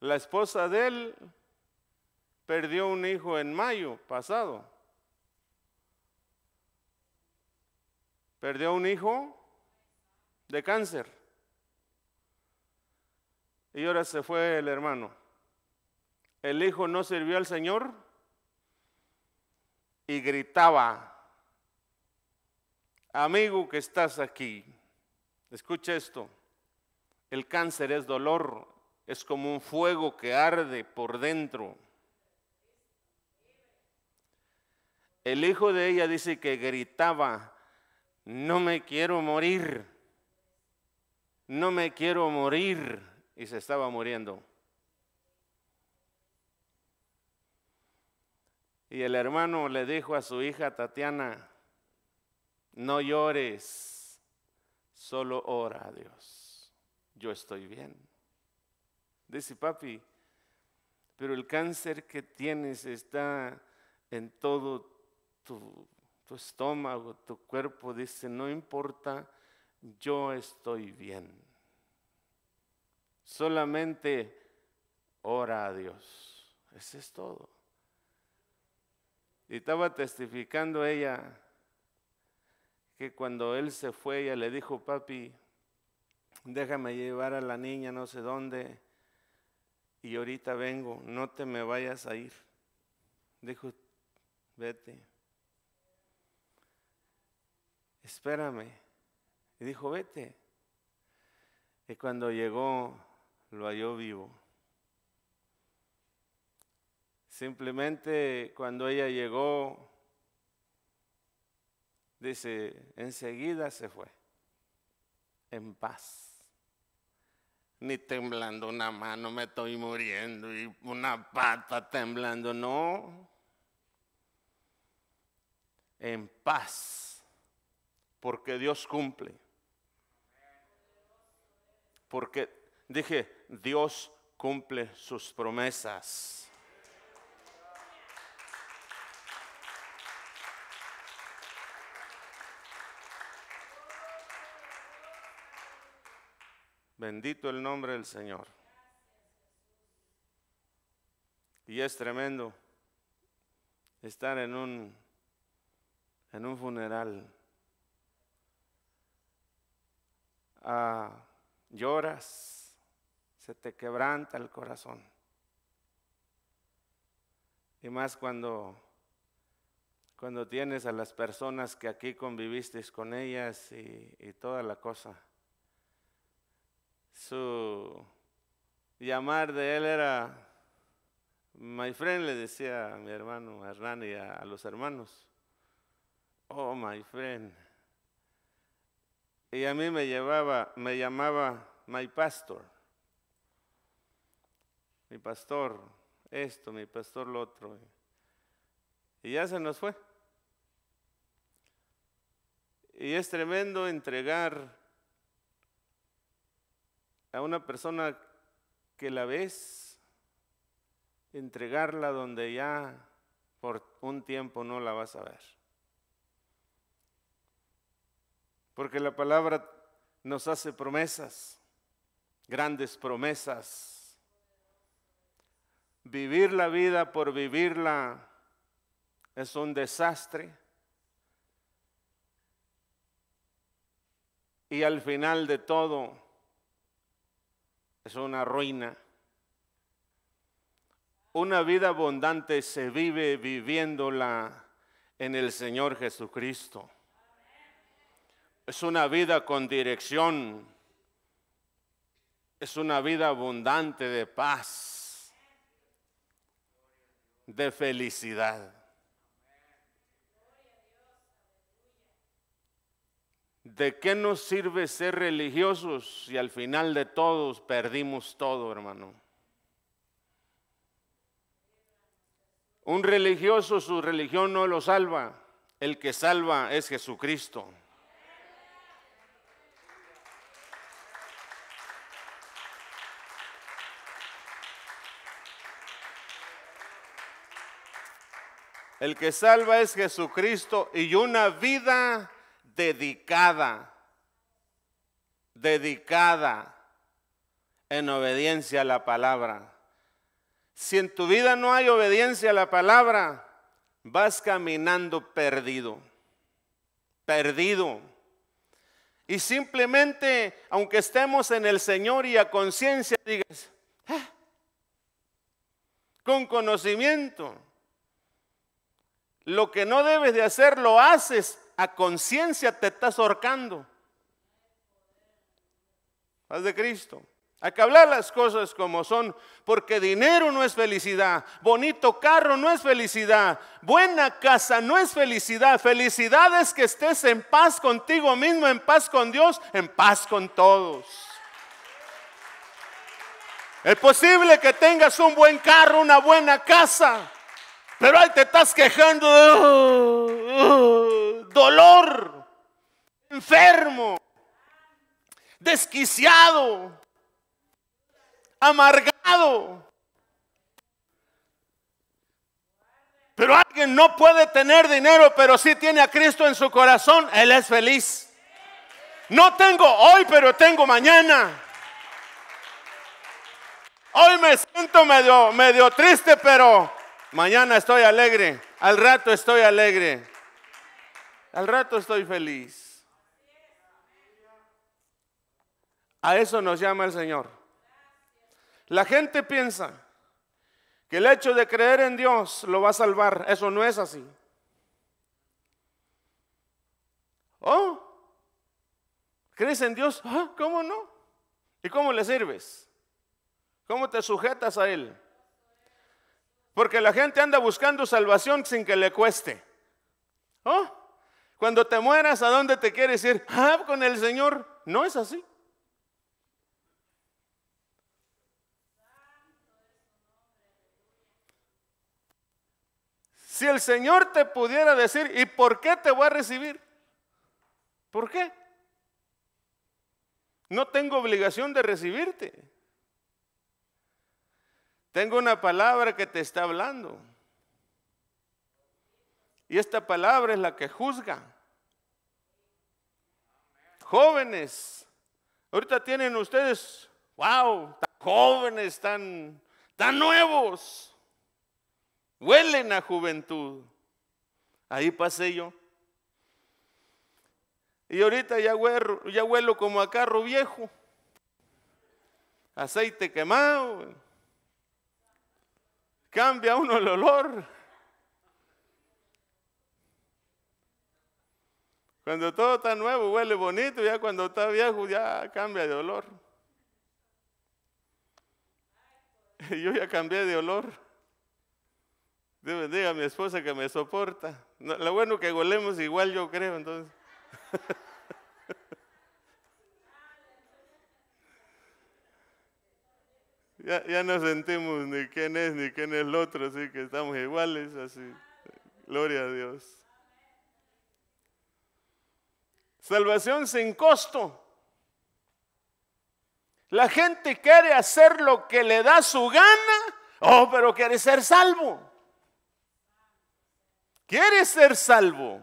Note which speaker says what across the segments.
Speaker 1: la esposa de él perdió un hijo en mayo pasado. Perdió un hijo de cáncer. Y ahora se fue el hermano. El hijo no sirvió al Señor y gritaba, amigo que estás aquí, escucha esto, el cáncer es dolor, es como un fuego que arde por dentro. El hijo de ella dice que gritaba, no me quiero morir, no me quiero morir, y se estaba muriendo. Y el hermano le dijo a su hija Tatiana, no llores, solo ora a Dios, yo estoy bien. Dice papi, pero el cáncer que tienes está en todo tu, estómago, tu cuerpo. Dice, no importa, yo estoy bien. Solamente ora a Dios. Eso es todo. Y estaba testificando ella que cuando él se fue, ella le dijo, papi, déjame llevar a la niña no sé dónde y ahorita vengo, no te me vayas a ir. Dijo, vete. Espérame. Y dijo, vete. Y cuando llegó, lo halló vivo. Simplemente cuando ella llegó, dice, enseguida se fue, en paz ni temblando una mano me estoy muriendo y una pata temblando, no. En paz, porque Dios cumple. Porque dije, Dios cumple sus promesas. Bendito el nombre del Señor. Y es tremendo estar en un, en un funeral. Ah, lloras, se te quebranta el corazón. Y más cuando, cuando tienes a las personas que aquí conviviste con ellas y toda la cosa su llamar de él era my friend, le decía a mi hermano Hernán y a, los hermanos. Oh, my friend. Y a mí me llevaba, me llamaba my pastor. Mi pastor, esto, mi pastor, lo otro. Y ya se nos fue. Y es tremendo entregar a una persona que la ves, entregarla donde ya por un tiempo no la vas a ver. Porque la palabra nos hace promesas, grandes promesas. Vivir la vida por vivirla es un desastre. Y al final de todo, es una ruina. Una vida abundante se vive viviéndola en el Señor Jesucristo. Es una vida con dirección. Es una vida abundante de paz, de felicidad. ¿De qué nos sirve ser religiosos si al final de todos perdimos todo, hermano? Un religioso su religión no lo salva. El que salva es Jesucristo. El que salva es Jesucristo y una vida dedicada, dedicada en obediencia a la palabra. Si en tu vida no hay obediencia a la palabra, vas caminando perdido, perdido. Y simplemente, aunque estemos en el Señor y a conciencia, digas, ah, con conocimiento, lo que no debes de hacer lo haces, a conciencia te estás ahorcando. Paz de Cristo. Hay que hablar las cosas como son, porque dinero no es felicidad, bonito carro no es felicidad, buena casa no es felicidad. Felicidad es que estés en paz contigo mismo, en paz con Dios, en paz con todos. Es posible que tengas un buen carro, una buena casa, pero ahí te estás quejando de dolor, enfermo, desquiciado amargado. Pero alguien no puede tener dinero, pero sí tiene a Cristo en su corazón, él es feliz. No tengo hoy, pero tengo mañana. Hoy me siento medio, medio triste, pero mañana estoy alegre. Al rato estoy alegre. Al rato estoy feliz. A eso nos llama el Señor. La gente piensa que el hecho de creer en Dios lo va a salvar. Eso no es así. Oh, ¿crees en Dios? Ah, ¿Cómo no? ¿Y cómo le sirves? ¿Cómo te sujetas a Él? Porque la gente anda buscando salvación sin que le cueste. Oh, cuando te mueras, ¿a dónde te quieres ir? Ah, con el Señor. No es así. Si el Señor te pudiera decir, ¿y por qué te voy a recibir? ¿Por qué? No tengo obligación de recibirte. Tengo una palabra que te está hablando. Y esta palabra es la que juzga. Jóvenes, ahorita tienen ustedes, wow, tan jóvenes, tan, tan nuevos. Huelen a juventud. Ahí pasé yo. Y ahorita ya huelo, ya huelo como a carro viejo. Aceite quemado. Cambia uno el olor. Cuando todo está nuevo huele bonito, ya cuando está viejo ya cambia de olor. Yo ya cambié de olor. Dios bendiga a mi esposa que me soporta. lo bueno que golemos igual, yo creo, entonces. ya, ya, no sentimos ni quién es ni quién es el otro, así que estamos iguales, así. Gloria a Dios. Salvación sin costo. La gente quiere hacer lo que le da su gana, oh, pero quiere ser salvo. Quiere ser salvo.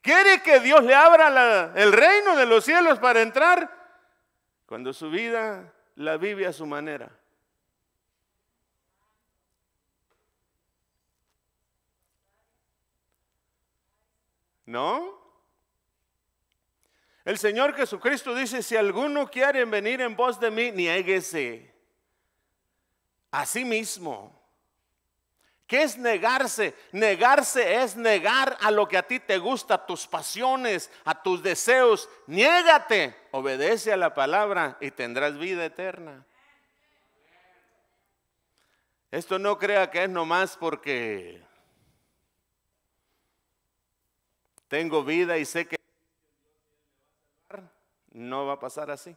Speaker 1: Quiere que Dios le abra el reino de los cielos para entrar cuando su vida la vive a su manera. ¿No? El Señor Jesucristo dice, si alguno quiere venir en voz de mí, niéguese a sí mismo ¿Qué es negarse? Negarse es negar a lo que a ti te gusta, a tus pasiones, a tus deseos. Niégate, obedece a la palabra y tendrás vida eterna. Esto no crea que es nomás porque tengo vida y sé que no va a pasar así.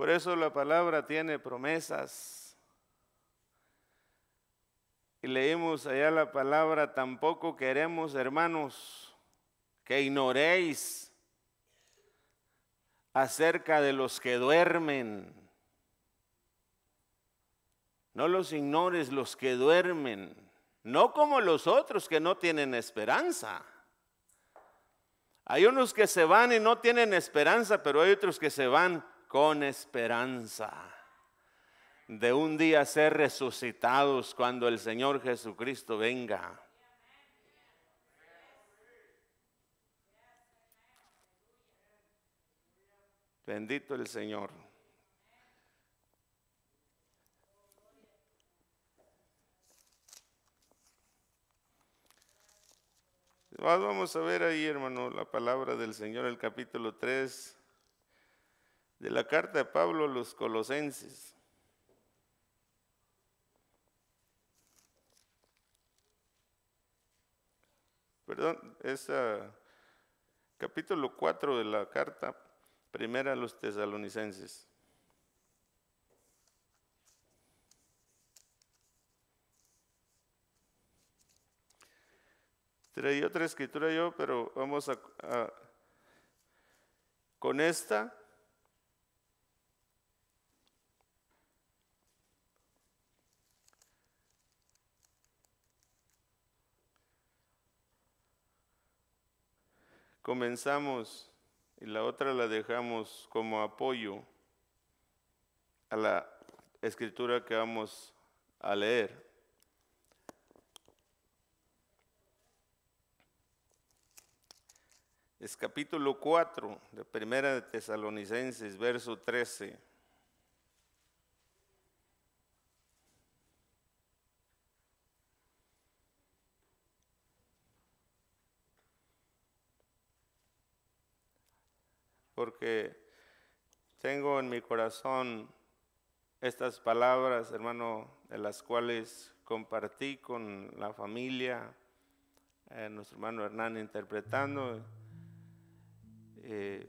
Speaker 1: Por eso la palabra tiene promesas. Y leímos allá la palabra, tampoco queremos, hermanos, que ignoréis acerca de los que duermen. No los ignores, los que duermen. No como los otros que no tienen esperanza. Hay unos que se van y no tienen esperanza, pero hay otros que se van con esperanza de un día ser resucitados cuando el Señor Jesucristo venga. Bendito el Señor. Vamos a ver ahí, hermano, la palabra del Señor, el capítulo 3 de la carta de Pablo a los colosenses. Perdón, es capítulo 4 de la carta primera a los tesalonicenses. Traía otra escritura yo, pero vamos a, con esta. Comenzamos y la otra la dejamos como apoyo a la escritura que vamos a leer. Es capítulo 4 de Primera de Tesalonicenses, verso 13. Porque tengo en mi corazón estas palabras, hermano, de las cuales compartí con la familia, eh, nuestro hermano Hernán interpretando eh,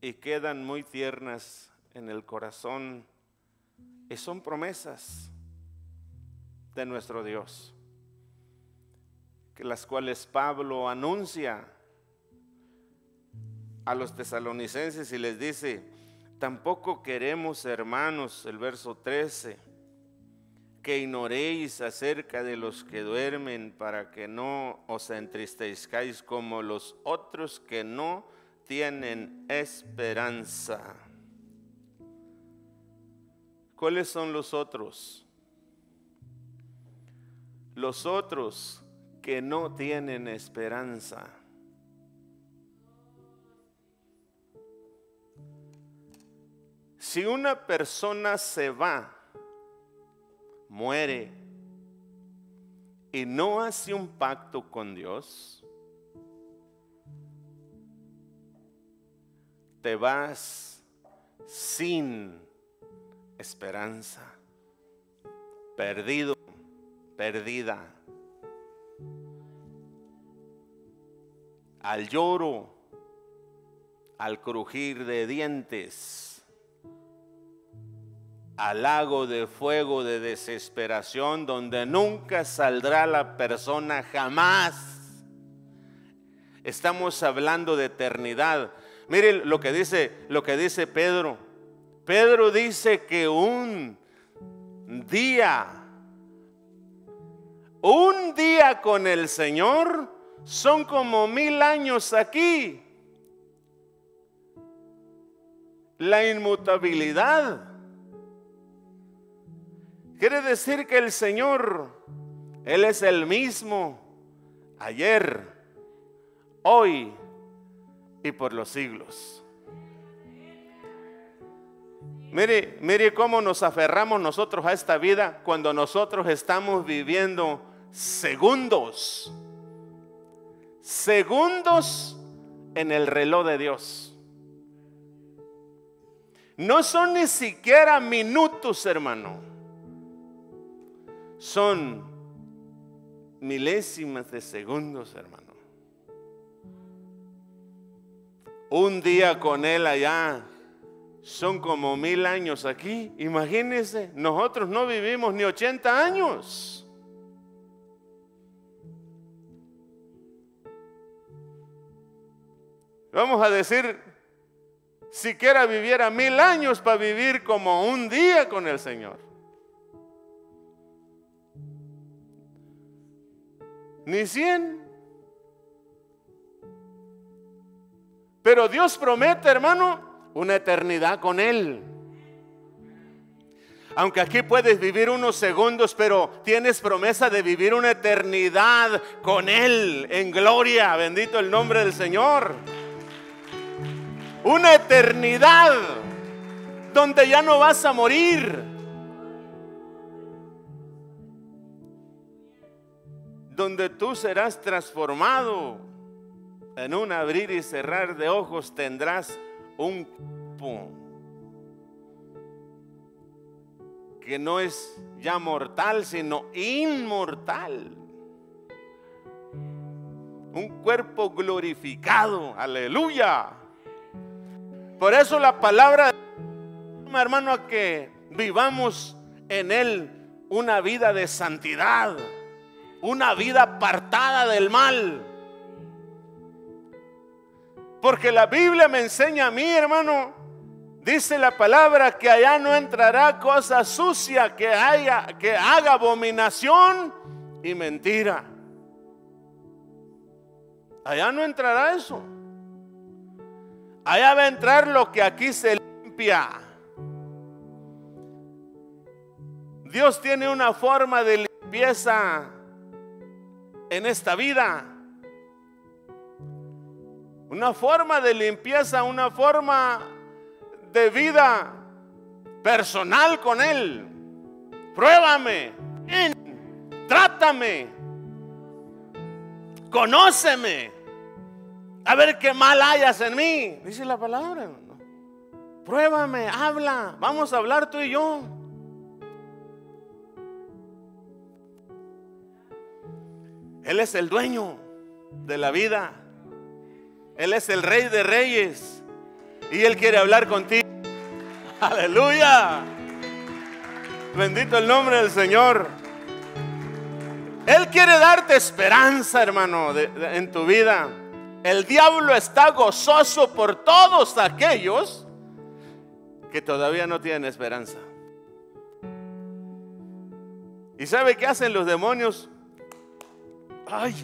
Speaker 1: y quedan muy tiernas en el corazón y son promesas de nuestro Dios, que las cuales Pablo anuncia a los tesalonicenses y les dice, tampoco queremos hermanos, el verso 13, que ignoréis acerca de los que duermen para que no os entristezcáis como los otros que no tienen esperanza. ¿Cuáles son los otros? Los otros que no tienen esperanza. Si una persona se va, muere y no hace un pacto con Dios, te vas sin esperanza, perdido, perdida, al lloro, al crujir de dientes al lago de fuego de desesperación donde nunca saldrá la persona jamás. Estamos hablando de eternidad. Miren lo que dice, lo que dice Pedro. Pedro dice que un día, un día con el Señor son como mil años aquí. La inmutabilidad Quiere decir que el Señor, Él es el mismo ayer, hoy y por los siglos. Mire, mire cómo nos aferramos nosotros a esta vida cuando nosotros estamos viviendo segundos, segundos en el reloj de Dios. No son ni siquiera minutos, hermano son milésimas de segundos, hermano. Un día con Él allá son como mil años aquí. Imagínense, nosotros no vivimos ni 80 años. Vamos a decir, siquiera viviera mil años para vivir como un día con el Señor. Ni cien. Pero Dios promete, hermano, una eternidad con Él. Aunque aquí puedes vivir unos segundos, pero tienes promesa de vivir una eternidad con Él en gloria. Bendito el nombre del Señor. Una eternidad donde ya no vas a morir. Donde tú serás transformado en un abrir y cerrar de ojos tendrás un cuerpo que no es ya mortal, sino inmortal. Un cuerpo glorificado, aleluya. Por eso la palabra, hermano, a que vivamos en Él una vida de santidad, una vida apartada del mal. Porque la Biblia me enseña a mí, hermano, dice la palabra que allá no entrará cosa sucia que haya que haga abominación y mentira. Allá no entrará eso. Allá va a entrar lo que aquí se limpia. Dios tiene una forma de limpieza en esta vida. Una forma de limpieza, una forma de vida personal con Él. Pruébame, trátame, conóceme, a ver qué mal hayas en mí. Dice la palabra. Pruébame, habla, vamos a hablar tú y yo. Él es el dueño de la vida. Él es el rey de reyes. Y Él quiere hablar contigo. Aleluya. Bendito el nombre del Señor. Él quiere darte esperanza, hermano, en tu vida. El diablo está gozoso por todos aquellos que todavía no tienen esperanza. ¿Y sabe qué hacen los demonios? Ay,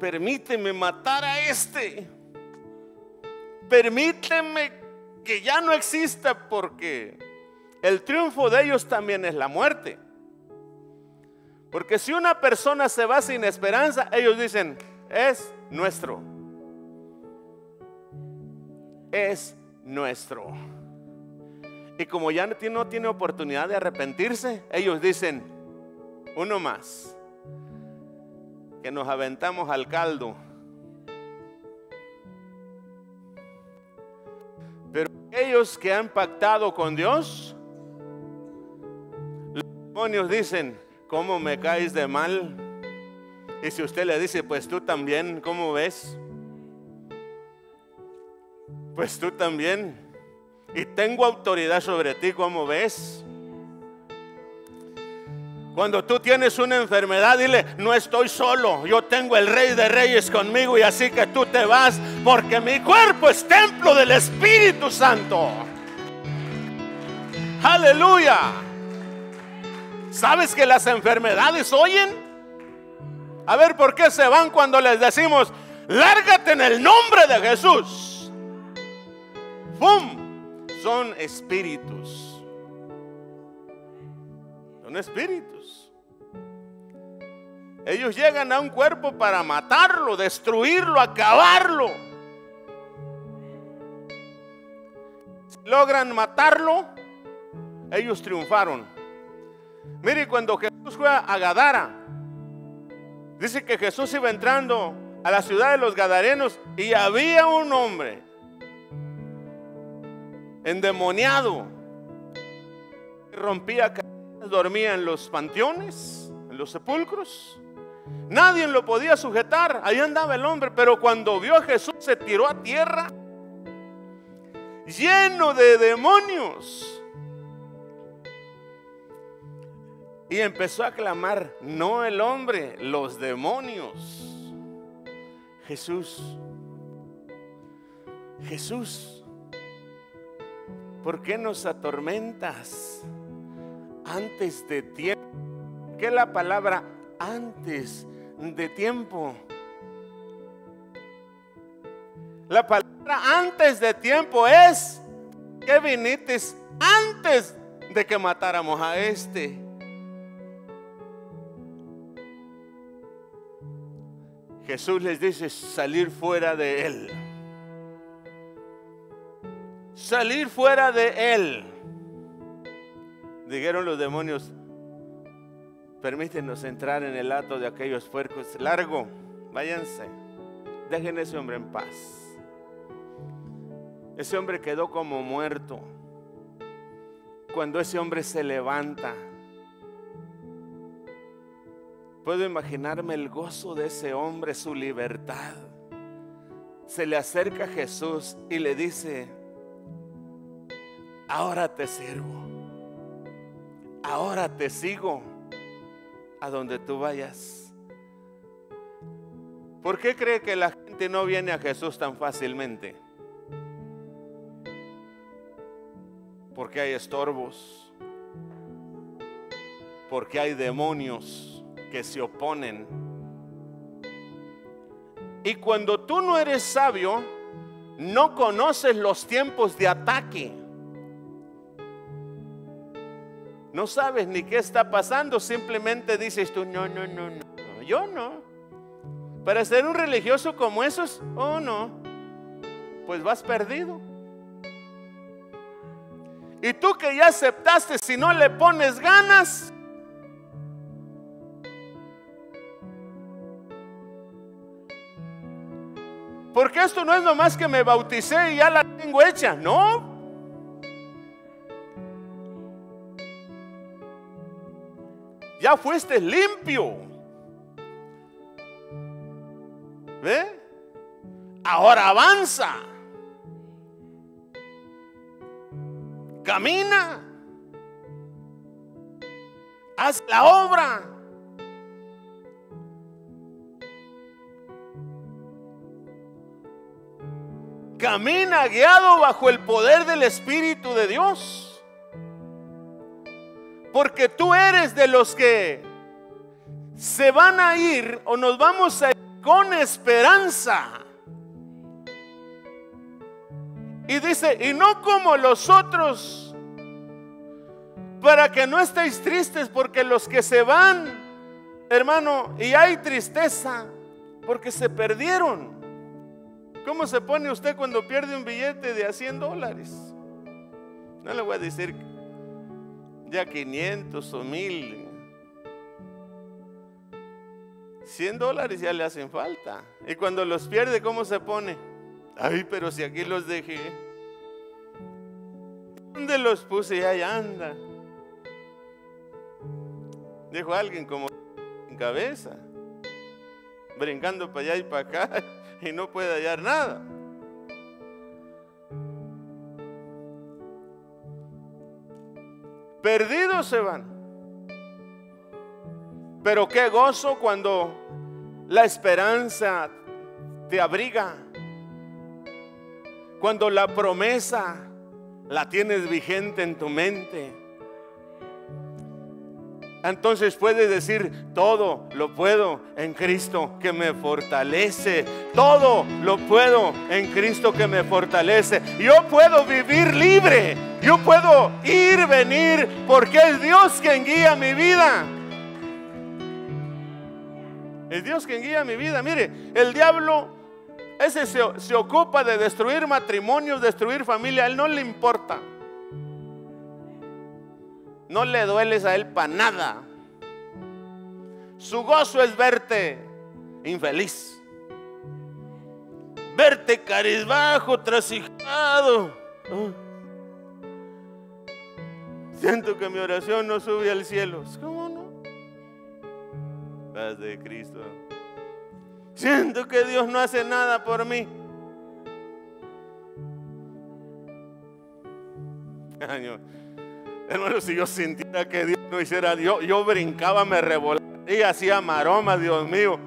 Speaker 1: permíteme matar a este. Permíteme que ya no exista porque el triunfo de ellos también es la muerte. Porque si una persona se va sin esperanza, ellos dicen, es nuestro. Es nuestro. Y como ya no tiene, oportunidad de arrepentirse, ellos dicen, uno más, que nos aventamos al caldo Pero ellos que han pactado con Dios, los demonios dicen, ¿cómo me caes de mal? Y si usted le dice, pues tú también, ¿cómo ves? Pues tú también. Y tengo autoridad sobre ti, ¿cómo ves? Cuando tú tienes una enfermedad, dile, no estoy solo, yo tengo el rey de reyes conmigo y así que tú te vas porque mi cuerpo es templo del Espíritu Santo. Aleluya. ¿Sabes que las enfermedades oyen? A ver, ¿por qué se van cuando les decimos, lárgate en el nombre de Jesús? ¡Pum! Son espíritus espíritus. Ellos llegan a un cuerpo para matarlo, destruirlo, acabarlo. Si logran matarlo, ellos triunfaron. Mire, cuando Jesús fue a Gadara, dice que Jesús iba entrando a la ciudad de los Gadarenos y había un hombre endemoniado que rompía dormía en los panteones, en los sepulcros. Nadie lo podía sujetar. Ahí andaba el hombre. Pero cuando vio a Jesús se tiró a tierra lleno de demonios. Y empezó a clamar, no el hombre, los demonios. Jesús, Jesús, ¿por qué nos atormentas? antes de tiempo. Que la palabra antes de tiempo. La palabra antes de tiempo es que viniste antes de que matáramos a este. Jesús les dice salir fuera de él. Salir fuera de él. Dijeron los demonios, permítenos entrar en el hato de aquellos puercos. Largo, váyanse. Dejen ese hombre en paz. Ese hombre quedó como muerto. Cuando ese hombre se levanta, puedo imaginarme el gozo de ese hombre, su libertad. Se le acerca a Jesús y le dice, ahora te sirvo, ahora te sigo a donde tú vayas. ¿Por qué cree que la gente no viene a Jesús tan fácilmente? porque hay estorbos, porque hay demonios que se oponen. Y cuando tú no eres sabio, no conoces los tiempos de ataque. No sabes ni qué está pasando, simplemente dices tú, no, no, no, no, yo no. Para ser un religioso como esos, oh no, pues vas perdido. Y tú que ya aceptaste, si no le pones ganas, Porque esto no es nomás que me bauticé y ya la tengo hecha, no. Ya fuiste limpio. ¿Ve? Ahora avanza. Camina. Haz la obra. Camina guiado bajo el poder del Espíritu de Dios. Porque tú eres de los que se van a ir o nos vamos a ir con esperanza. Y dice, y no como los otros, para que no estéis tristes, porque los que se van, hermano, y hay tristeza, porque se perdieron. ¿Cómo se pone usted cuando pierde un billete de a 100 dólares? No le voy a decir ya 500 o 1000. 100 dólares ya le hacen falta. Y cuando los pierde, ¿cómo se pone? Ay, pero si aquí los dejé. ¿Dónde los puse? Y ahí anda. Dijo alguien como en cabeza, brincando para allá y para acá y no puede hallar nada. Perdidos se van. Pero qué gozo cuando la esperanza te abriga cuando la promesa la tienes vigente en tu mente. Entonces puedes decir, todo lo puedo en Cristo que me fortalece. Todo lo puedo en Cristo que me fortalece. Yo puedo vivir libre. Yo puedo ir, venir, porque es Dios quien guía mi vida. Es Dios quien guía mi vida. Mire, el diablo ese se, ocupa de destruir matrimonios, destruir familia. A él no le importa. No le dueles a él para nada. Su gozo es verte infeliz. Verte carizbajo, trasijado. Ah. Siento que mi oración no sube al cielo. ¿Cómo no? Paz de Cristo. Siento que Dios no hace nada por mí. Hermano, si yo sintiera que Dios no hiciera, Dios, yo brincaba, me y hacía maroma, Dios mío.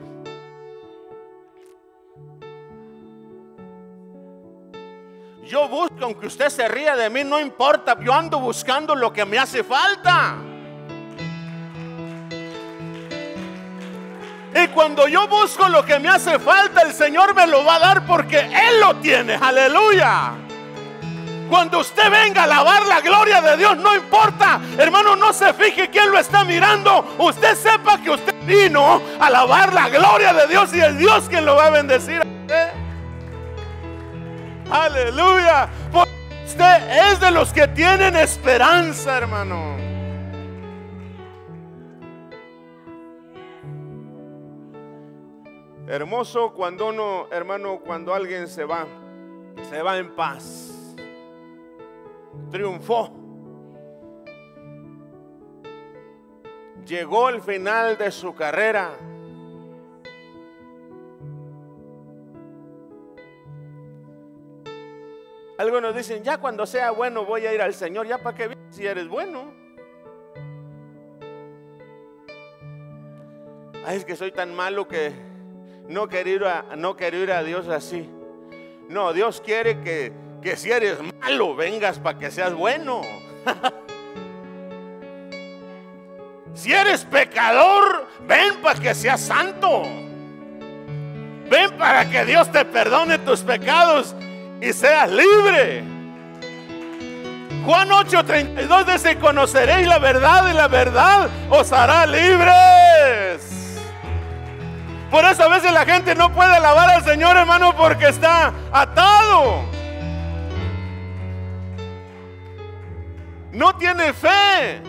Speaker 1: Yo busco, aunque usted se ría de mí, no importa, yo ando buscando lo que me hace falta. Y cuando yo busco lo que me hace falta, el Señor me lo va a dar porque Él lo tiene. Aleluya. Cuando usted venga a alabar la gloria de Dios, no importa, hermano, no se fije quién lo está mirando. Usted sepa que usted vino a alabar la gloria de Dios y es Dios quien lo va a bendecir. Aleluya. Usted es de los que tienen esperanza, hermano. Hermoso cuando uno, hermano, cuando alguien se va, se va en paz triunfó. Llegó el final de su carrera. Algunos dicen, ya cuando sea bueno voy a ir al Señor, ya para que si eres bueno. Ay, es que soy tan malo que no quiero ir a, no quiero ir a Dios así. No, Dios quiere que que si eres malo vengas para que seas bueno. si eres pecador, ven para que seas santo. Ven para que Dios te perdone tus pecados y seas libre. Juan 8:32 dice, conoceréis la verdad y la verdad os hará libres. Por eso a veces la gente no puede alabar al Señor, hermano, porque está atado. No tiene fe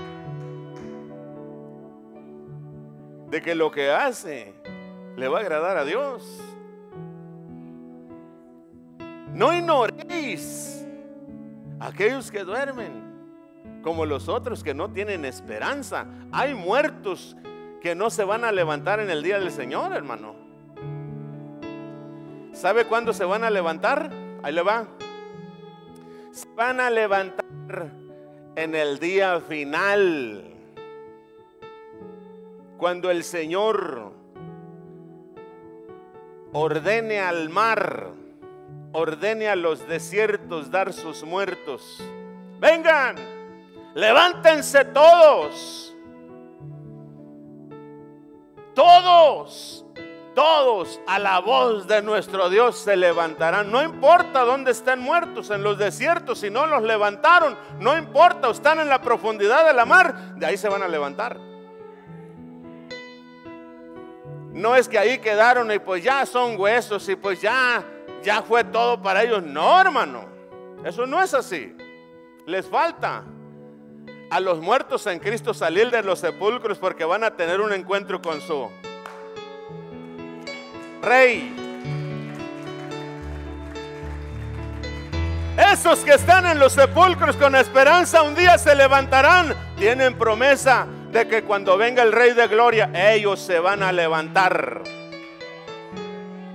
Speaker 1: de que lo que hace le va a agradar a Dios. No ignoréis a aquellos que duermen como los otros que no tienen esperanza. Hay muertos que no se van a levantar en el día del Señor, hermano. ¿Sabe cuándo se van a levantar? Ahí le va. Se van a levantar en el día final. Cuando el Señor ordene al mar, ordene a los desiertos dar sus muertos. Vengan, levántense todos. Todos todos a la voz de nuestro Dios se levantarán. No importa dónde estén muertos, en los desiertos, si no los levantaron, no importa, están en la profundidad de la mar, de ahí se van a levantar. No es que ahí quedaron y pues ya son huesos y pues ya, ya fue todo para ellos. No, hermano, eso no es así. Les falta a los muertos en Cristo salir de los sepulcros porque van a tener un encuentro con su rey. Esos que están en los sepulcros con esperanza un día se levantarán. Tienen promesa de que cuando venga el Rey de Gloria, ellos se van a levantar.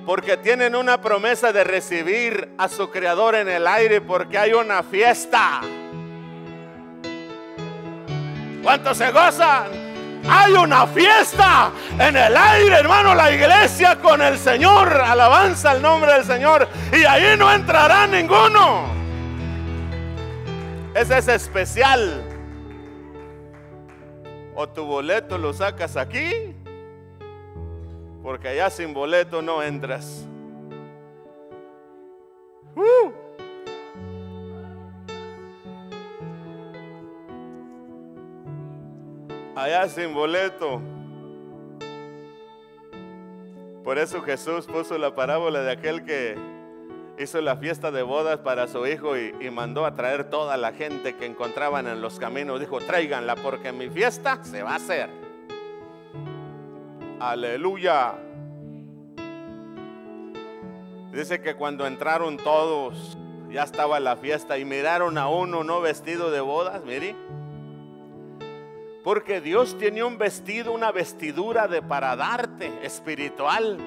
Speaker 1: Porque tienen una promesa de recibir a su Creador en el aire porque hay una fiesta. ¿Cuántos se gozan? Hay una fiesta en el aire, hermano, la iglesia con el Señor. Alabanza al nombre del Señor. Y ahí no entrará ninguno. Ese es especial. O tu boleto lo sacas aquí, porque allá sin boleto no entras. Sin boleto. Por eso Jesús puso la parábola de aquel que hizo la fiesta de bodas para su hijo y, mandó a traer toda la gente que encontraban en los caminos. Dijo, tráiganla porque mi fiesta se va a hacer. Aleluya. Dice que cuando entraron todos, ya estaba la fiesta y miraron a uno no vestido de bodas, mire porque Dios tiene un vestido, una vestidura de para darte espiritual.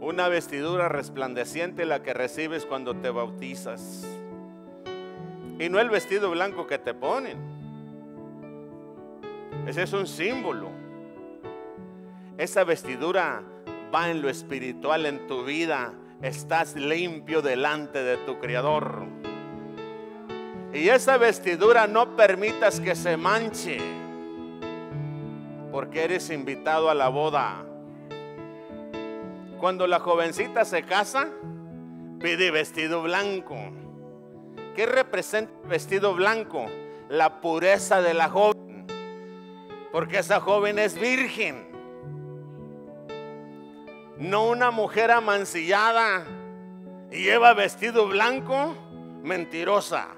Speaker 1: Una vestidura resplandeciente la que recibes cuando te bautizas. Y no el vestido blanco que te ponen. Ese es un símbolo. Esa vestidura va en lo espiritual en tu vida. Estás limpio delante de tu Creador. Y esa vestidura no permitas que se manche. porque eres invitado a la boda. Cuando la jovencita se casa, pide vestido blanco. ¿Qué representa el vestido blanco? La pureza de la joven. Porque esa joven es virgen. No una mujer amancillada y lleva vestido blanco, mentirosa.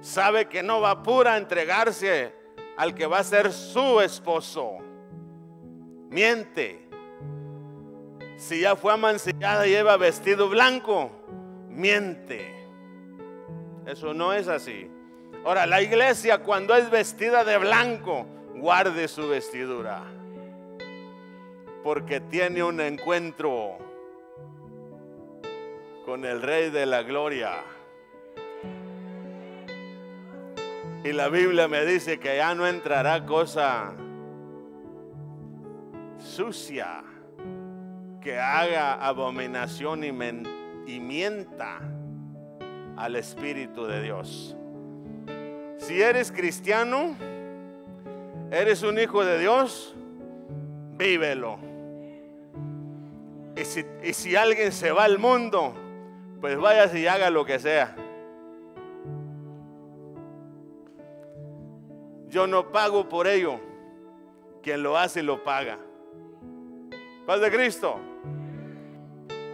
Speaker 1: Sabe que no va pura a entregarse al que va a ser su esposo. Miente. Si ya fue amancillada y lleva vestido blanco, miente. Eso no es así. Ahora, la iglesia cuando es vestida de blanco, guarde su vestidura. Porque tiene un encuentro con el Rey de la Gloria. Y la Biblia me dice que ya no entrará cosa sucia que haga abominación y, mienta al Espíritu de Dios. Si eres cristiano, eres un hijo de Dios, vívelo. Y si, y si alguien se va al mundo, pues vaya y haga lo que sea. Yo no pago por ello. Quien lo hace lo paga. Paz de Cristo.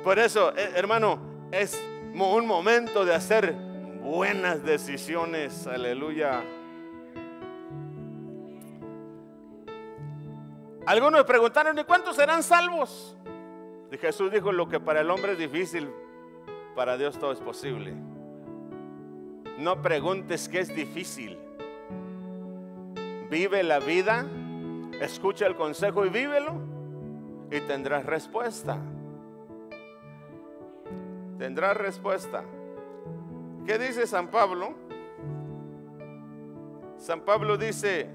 Speaker 1: Por eso, eh, hermano, es un momento de hacer buenas decisiones. Aleluya. Algunos preguntaron, ¿y cuántos serán salvos? Y Jesús dijo, lo que para el hombre es difícil, para Dios todo es posible. No preguntes qué es difícil. Vive la vida, escucha el consejo y vívelo y tendrás respuesta. Tendrás respuesta. ¿Qué dice San Pablo? San Pablo dice,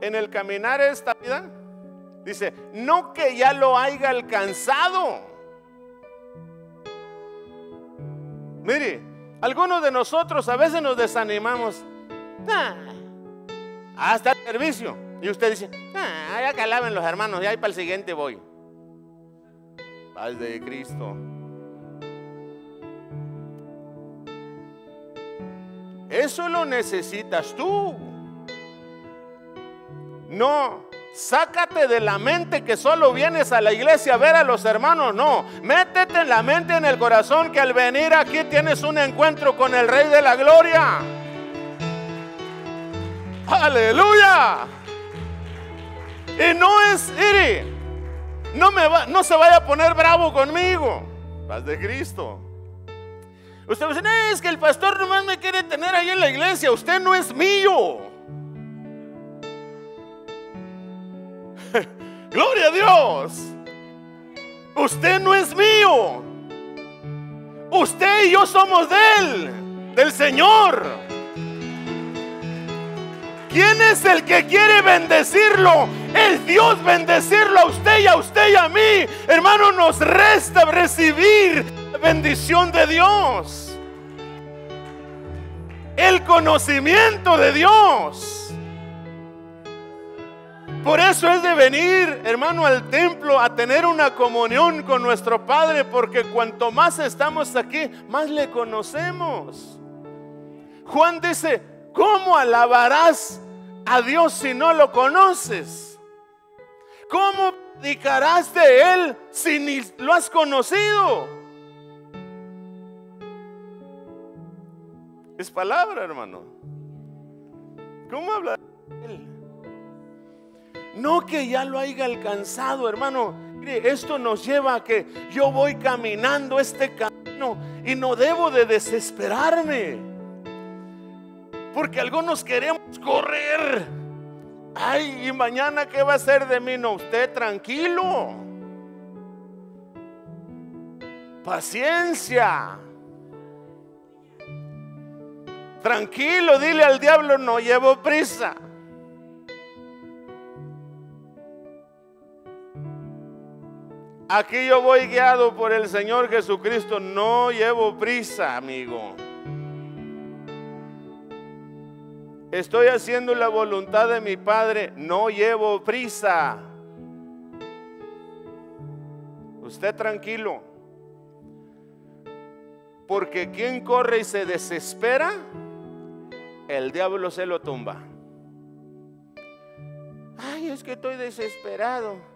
Speaker 1: en el caminar esta vida, dice, no que ya lo haya alcanzado. Mire, algunos de nosotros a veces nos desanimamos. hasta el servicio. Y usted dice, ah, ya que los hermanos, ya para el siguiente voy. Paz de Cristo. Eso lo necesitas tú. No Sácate de la mente que solo vienes a la iglesia a ver a los hermanos. No, métete en la mente, en el corazón, que al venir aquí tienes un encuentro con el Rey de la Gloria. Aleluya. Y no es, Iri, no, me va, no se vaya a poner bravo conmigo. Paz de Cristo. Usted dice, es que el pastor nomás me quiere tener ahí en la iglesia. Usted no es mío. Gloria a Dios. Usted no es mío. Usted y yo somos de Él, del Señor. ¿Quién es el que quiere bendecirlo? Es Dios bendecirlo a usted y a usted y a mí. Hermano, nos resta recibir la bendición de Dios. El conocimiento de Dios. Por eso es de venir, hermano, al templo a tener una comunión con nuestro Padre, porque cuanto más estamos aquí, más le conocemos. Juan dice, ¿cómo alabarás a Dios si no lo conoces? ¿Cómo predicarás de Él si ni lo has conocido? Es palabra, hermano. ¿Cómo hablar de Él? No que ya lo haya alcanzado, hermano. Esto nos lleva a que yo voy caminando este camino y no debo de desesperarme. Porque algunos queremos correr. Ay, ¿y mañana qué va a ser de mí? No, usted tranquilo. Paciencia. Tranquilo, dile al diablo, no llevo prisa. Aquí yo voy guiado por el Señor Jesucristo. No llevo prisa, amigo. Estoy haciendo la voluntad de mi Padre, no llevo prisa. Usted tranquilo. Porque quien corre y se desespera, el diablo se lo tumba. Ay, es que estoy desesperado.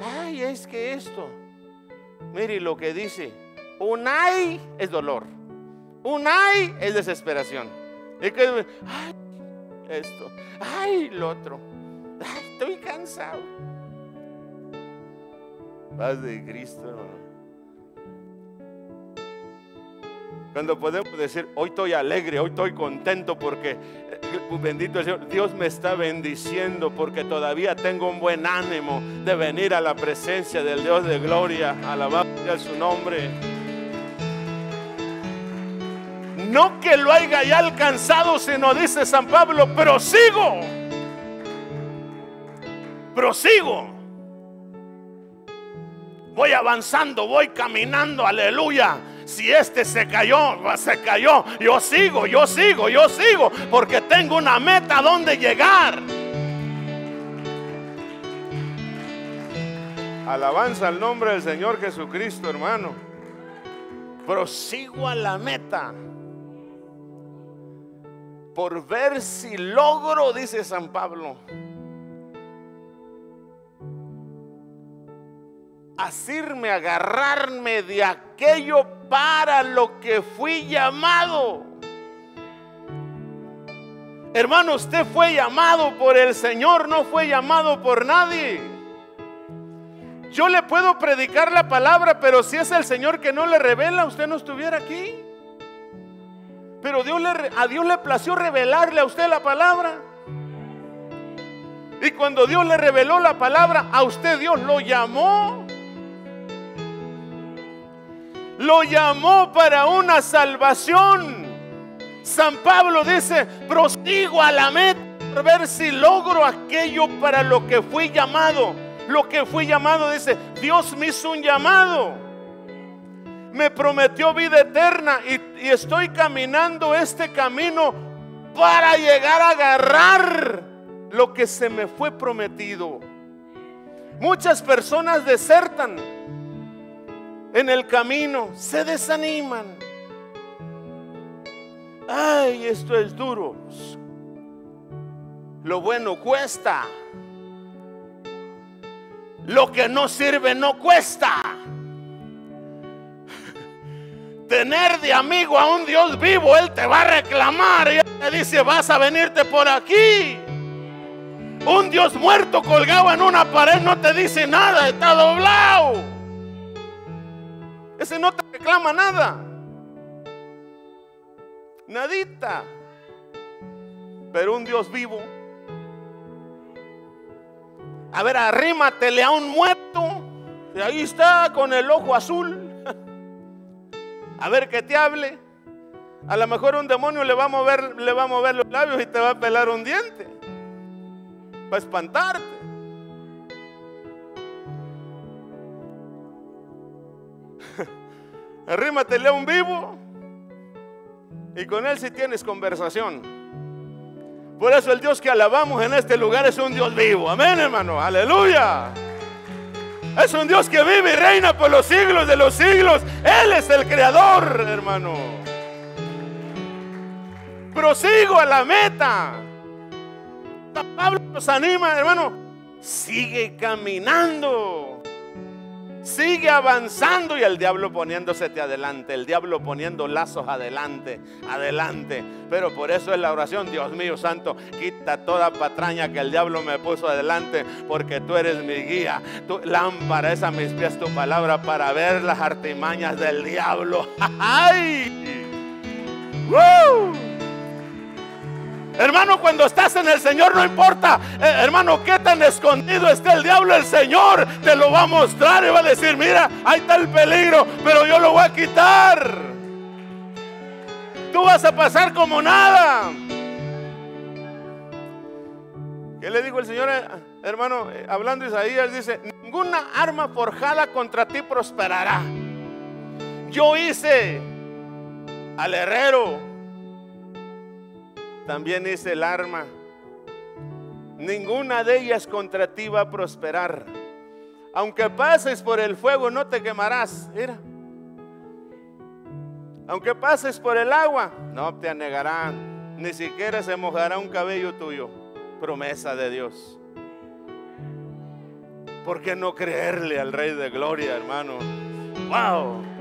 Speaker 1: Ay, es que esto. Mire lo que dice. Un ay es dolor. Un ay es desesperación. Es que, ay, esto. Ay, lo otro. Ay, estoy cansado. Paz de Cristo, Cuando podemos decir, hoy estoy alegre, hoy estoy contento porque, bendito el Señor, Dios me está bendiciendo porque todavía tengo un buen ánimo de venir a la presencia del Dios de gloria, alabar a su nombre. No que lo haya ya alcanzado, sino dice San Pablo, prosigo. Prosigo. Voy avanzando, voy caminando, aleluya. Si este se cayó, se cayó. Yo sigo, yo sigo, yo sigo. Porque tengo una meta donde llegar. Alabanza al nombre del Señor Jesucristo, hermano. Prosigo a la meta por ver si logro, dice San Pablo, asirme, agarrarme de aquello para lo que fui llamado. Hermano, usted fue llamado por el Señor, no fue llamado por nadie. Yo le puedo predicar la palabra, pero si es el Señor que no le revela, usted no estuviera aquí. Pero a Dios le plació revelarle a usted la palabra. Y cuando Dios le reveló la palabra, a usted Dios lo llamó. Lo llamó para una salvación. San Pablo dice, prosigo a la meta para ver si logro aquello para lo que fui llamado. Lo que fui llamado, dice, Dios me hizo un llamado me prometió vida eterna y, estoy caminando este camino para llegar a agarrar lo que se me fue prometido. Muchas personas desertan en el camino, se desaniman. Ay, esto es duro. Lo bueno cuesta. Lo que no sirve no cuesta tener de amigo a un Dios vivo, Él te va a reclamar y te dice, vas a venirte por aquí. Un Dios muerto colgado en una pared no te dice nada, está doblado. Ese no te reclama nada. Nadita. Pero un Dios vivo. A ver, arrímatele a un muerto. Y ahí está con el ojo azul a ver que te hable. A lo mejor un demonio le va a mover, le va a mover los labios y te va a pelar un diente. Para espantarte. Arrímatele a un vivo y con él si tienes conversación. Por eso el Dios que alabamos en este lugar es un Dios vivo. Amén, hermano. Aleluya. Es un Dios que vive y reina por los siglos de los siglos. Él es el creador, hermano. Prosigo a la meta. Pablo nos anima, hermano. Sigue caminando. Sigue avanzando y el diablo poniéndose adelante, el diablo poniendo lazos adelante, adelante. Pero por eso es la oración, Dios mío santo, quita toda patraña que el diablo me puso adelante, porque tú eres mi guía. Tu lámpara es a mis pies tu palabra para ver las artimañas del diablo. ¡Ay! Hermano, cuando estás en el Señor no importa, eh, hermano, qué tan escondido esté el diablo, el Señor te lo va a mostrar y va a decir, mira, ahí está el peligro, pero yo lo voy a quitar. Tú vas a pasar como nada. ¿Qué le dijo el Señor, eh, hermano? Eh, hablando Isaías, dice, ninguna arma forjada contra ti prosperará. Yo hice al herrero también dice el arma. Ninguna de ellas contra ti va a prosperar. Aunque pases por el fuego, no te quemarás. Mira. Aunque pases por el agua, no te anegarán. Ni siquiera se mojará un cabello tuyo. Promesa de Dios. ¿Por qué no creerle al Rey de Gloria, hermano? ¡Wow!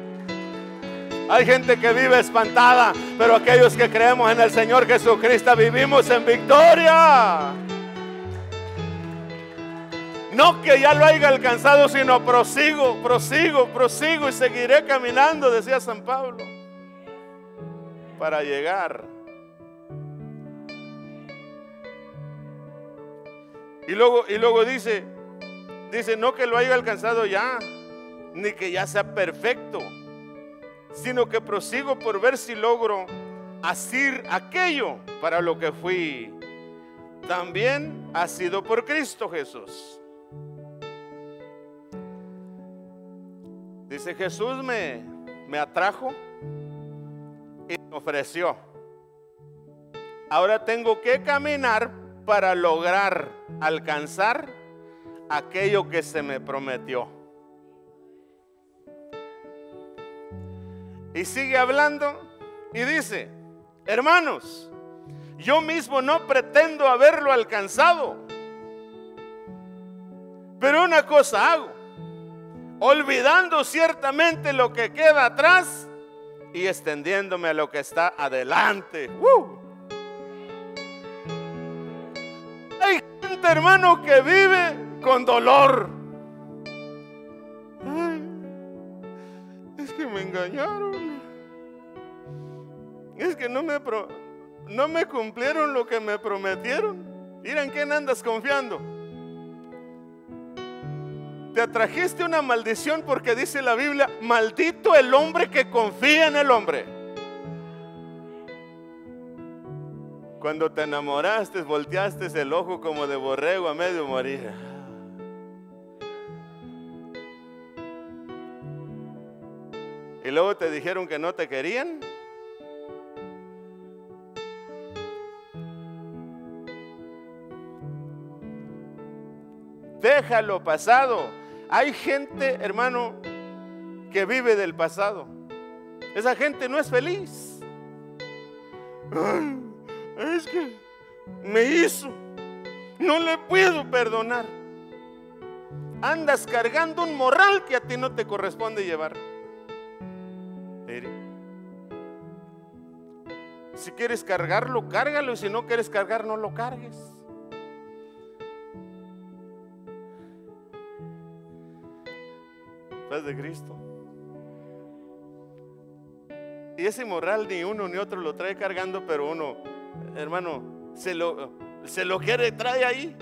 Speaker 1: Hay gente que vive espantada, pero aquellos que creemos en el Señor Jesucristo vivimos en victoria. No que ya lo haya alcanzado, sino prosigo, prosigo, prosigo y seguiré caminando, decía San Pablo, para llegar. Y luego, y luego dice, dice, no que lo haya alcanzado ya, ni que ya sea perfecto, sino que prosigo por ver si logro hacer aquello para lo que fui. También ha sido por Cristo Jesús. Dice Jesús me, me atrajo y me ofreció. Ahora tengo que caminar para lograr alcanzar aquello que se me prometió. Y sigue hablando y dice, hermanos, yo mismo no pretendo haberlo alcanzado, pero una cosa hago, olvidando ciertamente lo que queda atrás y extendiéndome a lo que está adelante. Hay gente, hermano, que vive con dolor. es que me engañaron. No me, no me cumplieron lo que me prometieron. Mira en quién andas confiando. Te atrajiste una maldición porque dice la Biblia, maldito el hombre que confía en el hombre. Cuando te enamoraste, volteaste el ojo como de borrego a medio morir. Y luego te dijeron que no te querían. Déjalo pasado. Hay gente, hermano, que vive del pasado. Esa gente no es feliz. es que me hizo. No le puedo perdonar. Andas cargando un morral que a ti no te corresponde llevar. Si quieres cargarlo, cárgalo. Y si no quieres cargar, no lo cargues. De Cristo. Y ese moral ni uno ni otro lo trae cargando, pero uno, hermano, se lo, se lo quiere, trae ahí.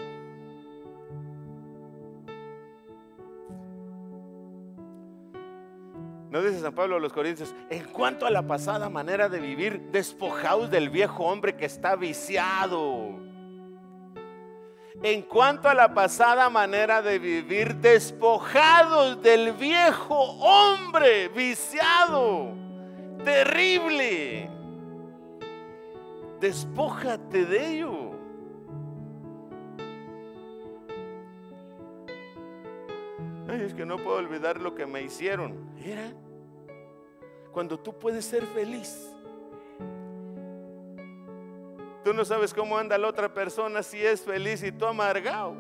Speaker 1: No dice San Pablo a los Corintios, en cuanto a la pasada manera de vivir, despojaos del viejo hombre que está viciado. En cuanto a la pasada manera de vivir, despojados del viejo hombre viciado, terrible. Despójate de ello. es que no puedo olvidar lo que me hicieron. Mira, cuando tú puedes ser feliz. Tú no sabes cómo anda la otra persona si es feliz y tú amargado.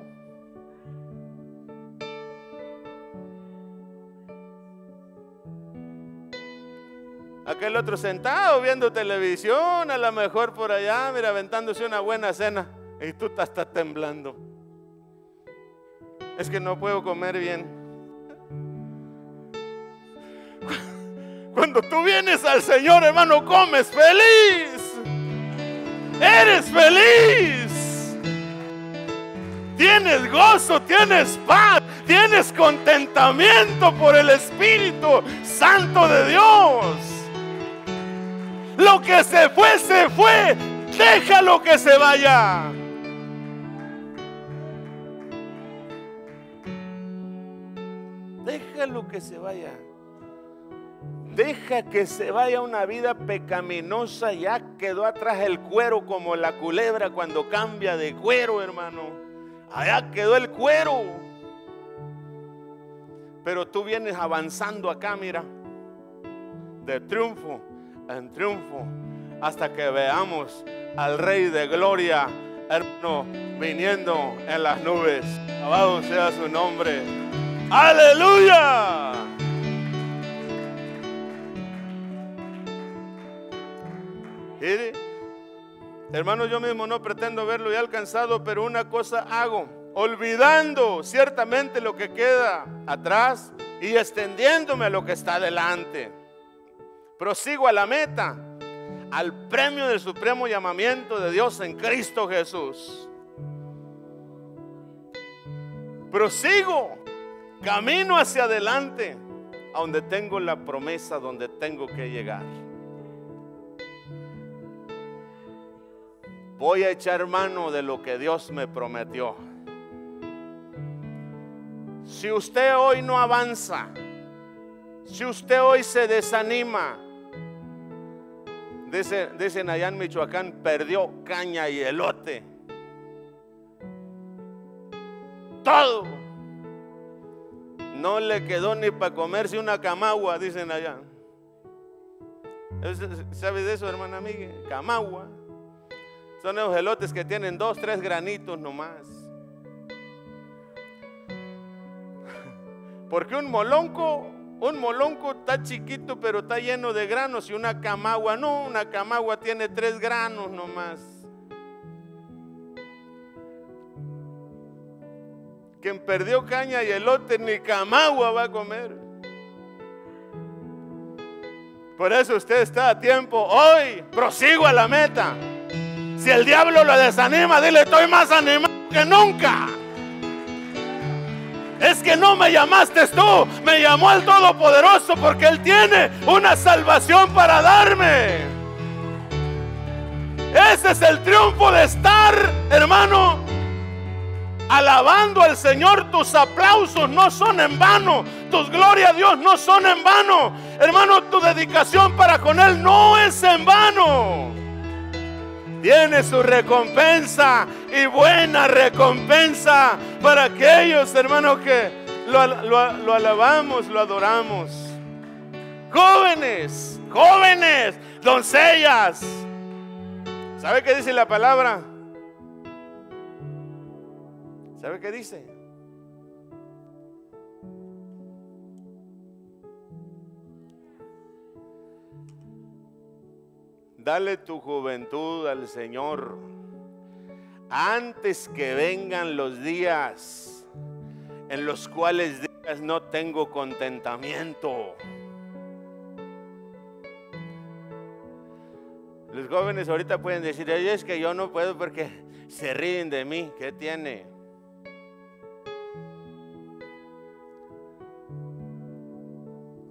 Speaker 1: Aquel otro sentado viendo televisión, a lo mejor por allá, mira, aventándose una buena cena. Y tú estás temblando. Es que no puedo comer bien. Cuando tú vienes al Señor, hermano, comes feliz. Eres feliz. Tienes gozo, tienes paz, tienes contentamiento por el Espíritu Santo de Dios. Lo que se fue, se fue. Déjalo que se vaya. Déjalo que se vaya. Deja que se vaya una vida pecaminosa. Ya quedó atrás el cuero como la culebra cuando cambia de cuero, hermano. Allá quedó el cuero. Pero tú vienes avanzando acá, mira. De triunfo en triunfo. Hasta que veamos al Rey de Gloria, hermano, viniendo en las nubes. Alabado sea su nombre. Aleluya. Hermano, yo mismo no pretendo verlo ya alcanzado, pero una cosa hago, olvidando ciertamente lo que queda atrás y extendiéndome a lo que está delante. Prosigo a la meta, al premio del supremo llamamiento de Dios en Cristo Jesús. Prosigo, camino hacia adelante, a donde tengo la promesa, donde tengo que llegar. Voy a echar mano de lo que Dios me prometió. Si usted hoy no avanza, si usted hoy se desanima, dicen, allá en Michoacán, perdió caña y elote. Todo. No le quedó ni para comerse una camagua, dicen allá. ¿Sabe de eso, hermana amiga? Camagua. Son esos elotes que tienen dos, tres granitos nomás. Porque un molonco, un molonco está chiquito pero está lleno de granos y una camagua no, una camagua tiene tres granos nomás. Quien perdió caña y elote ni camagua va a comer. Por eso usted está a tiempo. Hoy prosigo a la meta. Si el diablo lo desanima, dile, estoy más animado que nunca. Es que no me llamaste tú, me llamó el Todopoderoso porque Él tiene una salvación para darme. Ese es el triunfo de estar, hermano, alabando al Señor. Tus aplausos no son en vano, tus gloria a Dios no son en vano. Hermano, tu dedicación para con Él no es en vano tiene su recompensa y buena recompensa para aquellos hermanos que lo, lo, alabamos, lo adoramos. Jóvenes, jóvenes, doncellas. ¿Sabe qué dice la palabra? ¿Sabe qué dice? Dale tu juventud al Señor antes que vengan los días en los cuales no tengo contentamiento. Los jóvenes ahorita pueden decir, es que yo no puedo porque se ríen de mí. ¿Qué tiene?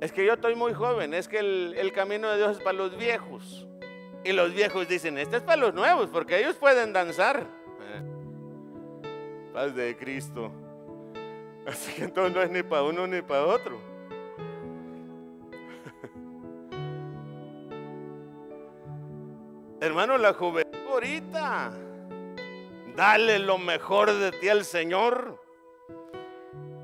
Speaker 1: Es que yo estoy muy joven, es que el camino de Dios es para los viejos. Y los viejos dicen, este es para los nuevos, porque ellos pueden danzar. Paz de Cristo. Así que entonces no es ni para uno ni para otro. Hermano, la juventud ahorita. Dale lo mejor de ti al Señor.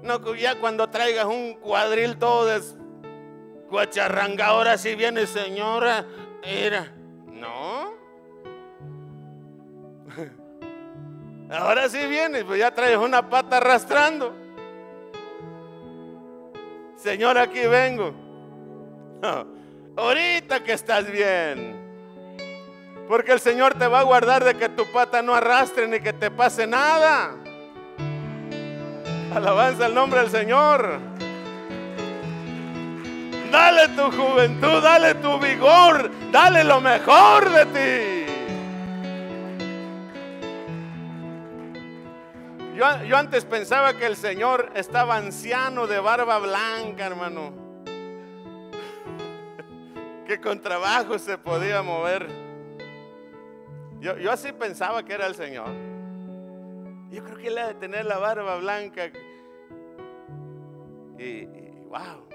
Speaker 1: No, ya cuando traigas un cuadril todo descuacharranga, ahora sí viene señora. Mira, no. Ahora sí vienes, pues ya traes una pata arrastrando. Señor, aquí vengo. Ahorita que estás bien. Porque el Señor te va a guardar de que tu pata no arrastre ni que te pase nada. Alabanza el nombre del Señor. Dale tu juventud, dale tu vigor, dale lo mejor de ti. Yo, yo, antes pensaba que el Señor estaba anciano de barba blanca, hermano. Que con trabajo se podía mover. Yo, yo así pensaba que era el Señor. Yo creo que él ha de tener la barba blanca. Y, y wow.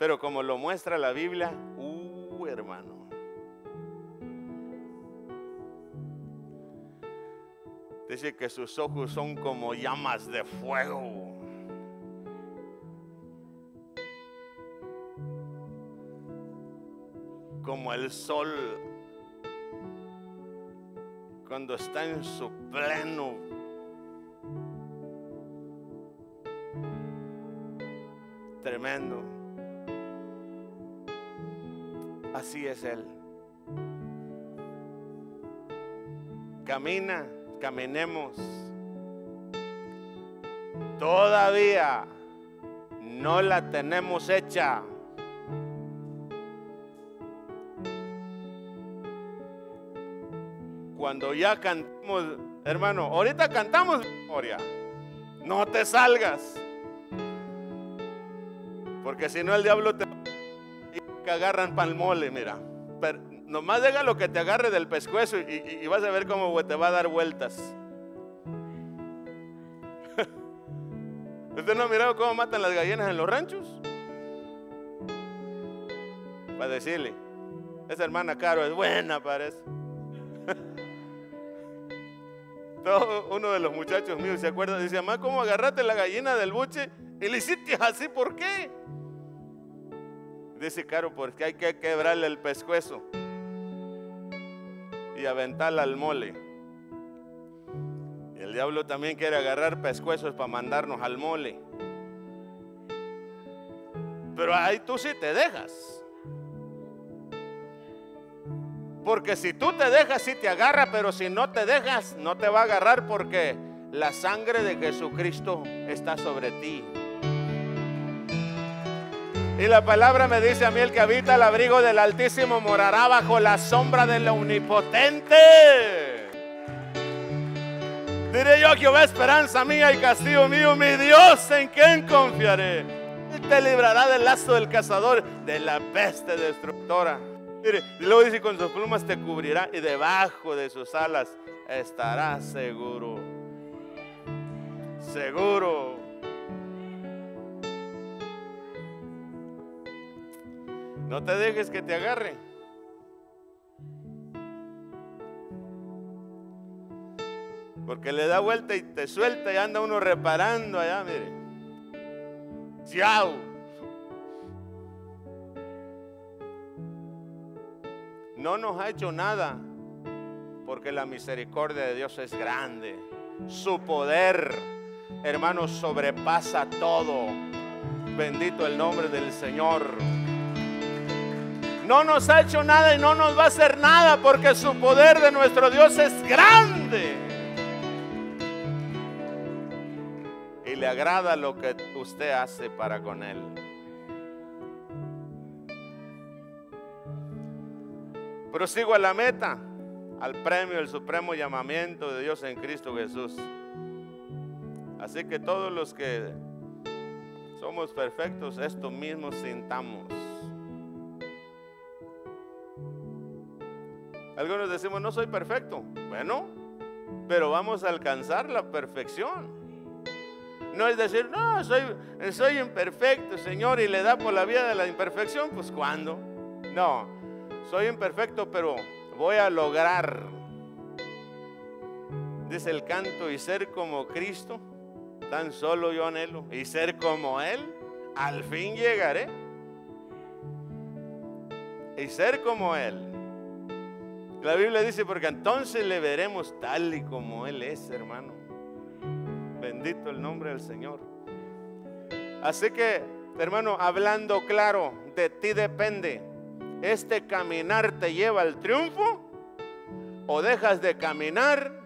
Speaker 1: Pero como lo muestra la Biblia, uh, hermano. Dice que sus ojos son como llamas de fuego. Como el sol cuando está en su pleno tremendo. Así es Él. Camina caminemos. Todavía no la tenemos hecha. Cuando ya cantamos, hermano, ahorita cantamos memoria. No te salgas. Porque si no el diablo te agarran palmole, mira. Pero nomás deja lo que te agarre del pescuezo y, vas a ver cómo te va a dar vueltas. ¿Usted no ha mirado cómo matan las gallinas en los ranchos? Para decirle, esa hermana Caro es buena, parece. Todo, uno de los muchachos míos se acuerda, dice, mamá, ¿cómo agarraste la gallina del buche y le hiciste así? ¿Por qué? Dice Caro, porque hay que quebrarle el pescuezo y aventarla al mole. el diablo también quiere agarrar pescuezos para mandarnos al mole. Pero ahí tú sí te dejas. Porque si tú te dejas, sí te agarra, pero si no te dejas, no te va a agarrar porque la sangre de Jesucristo está sobre ti. Y la palabra me dice a mí, el que habita el abrigo del Altísimo morará bajo la sombra del Omnipotente. Diré yo, Jehová, esperanza mía y castillo mío, mi Dios, ¿en quién confiaré? Él te librará del lazo del cazador, de la peste destructora. Y luego dice, con sus plumas te cubrirá y debajo de sus alas estarás seguro. Seguro. No te dejes que te agarre. Porque le da vuelta y te suelta y anda uno reparando allá, mire. Chao. No nos ha hecho nada porque la misericordia de Dios es grande. Su poder, hermanos, sobrepasa todo. Bendito el nombre del Señor no nos ha hecho nada y no nos va a hacer nada porque su poder de nuestro Dios es grande. Y le agrada lo que usted hace para con Él. Prosigo a la meta, al premio, el supremo llamamiento de Dios en Cristo Jesús. Así que todos los que somos perfectos, esto mismo sintamos. Algunos decimos, no soy perfecto. Bueno, pero vamos a alcanzar la perfección. No es decir, no, soy, imperfecto, Señor, y le da por la vía de la imperfección. Pues cuando. No, soy imperfecto, pero voy a lograr, dice el canto, y ser como Cristo, tan solo yo anhelo, y ser como Él, al fin llegaré. Y ser como Él. La Biblia dice, porque entonces le veremos tal y como Él es, hermano. Bendito el nombre del Señor. Así que, hermano, hablando claro, de ti depende. ¿Este caminar te lleva al triunfo? ¿O dejas de caminar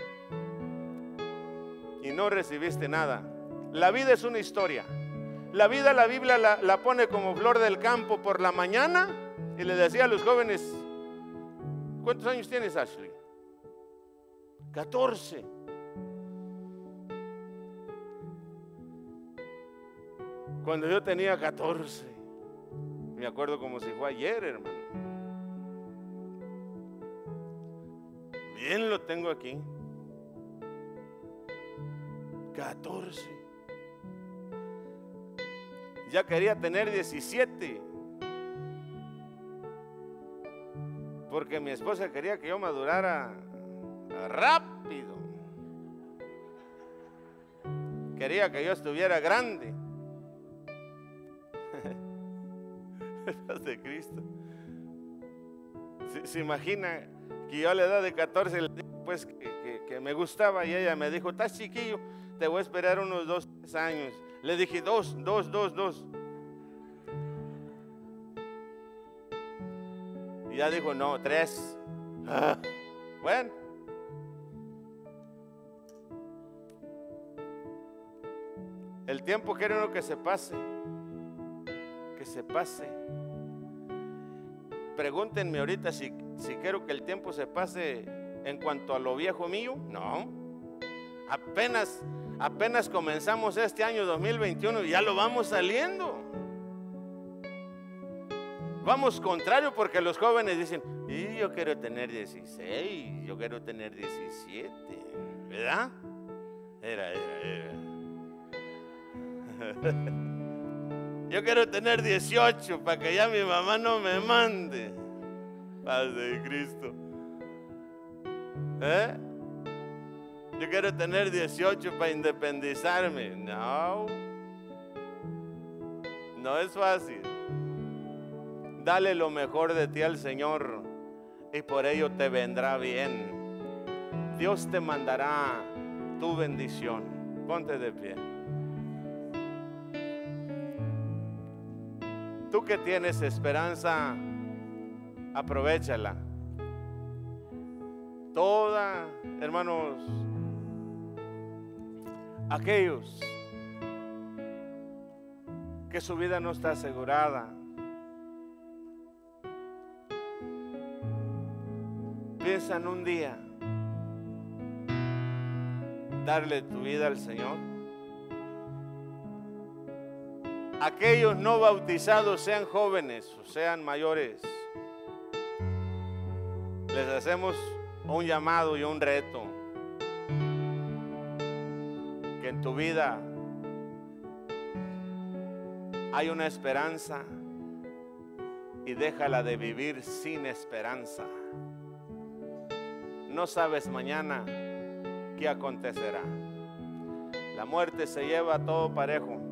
Speaker 1: y no recibiste nada? La vida es una historia. La vida la Biblia la, la pone como flor del campo por la mañana y le decía a los jóvenes, ¿Cuántos años tienes, Ashley? 14. Cuando yo tenía 14, me acuerdo como si fue ayer, hermano. Bien lo tengo aquí. 14. Ya quería tener 17 porque mi esposa quería que yo madurara rápido. Quería que yo estuviera grande. de Cristo. Se, imagina que yo a la edad de 14 le dije pues que, que, me gustaba y ella me dijo, estás chiquillo, te voy a esperar unos dos años. Le dije, dos, dos, dos, dos. Y ya dijo, no, tres. bueno. El tiempo quiere uno que se pase. Que se pase. Pregúntenme ahorita si, si quiero que el tiempo se pase en cuanto a lo viejo mío. No. Apenas, apenas comenzamos este año 2021 y ya lo vamos saliendo. Vamos contrario porque los jóvenes dicen, y yo quiero tener 16, yo quiero tener 17, ¿verdad? Era, era, era. Yo quiero tener 18 para que ya mi mamá no me mande. Padre de Cristo. ¿Eh? Yo quiero tener 18 para independizarme. No. No es fácil. Dale lo mejor de ti al Señor y por ello te vendrá bien. Dios te mandará tu bendición. Ponte de pie. Tú que tienes esperanza, aprovechala. Toda, hermanos, aquellos que su vida no está asegurada, piensan un día darle tu vida al Señor. Aquellos no bautizados, sean jóvenes o sean mayores, les hacemos un llamado y un reto. Que en tu vida hay una esperanza y déjala de vivir sin esperanza no sabes mañana qué acontecerá. La muerte se lleva todo parejo.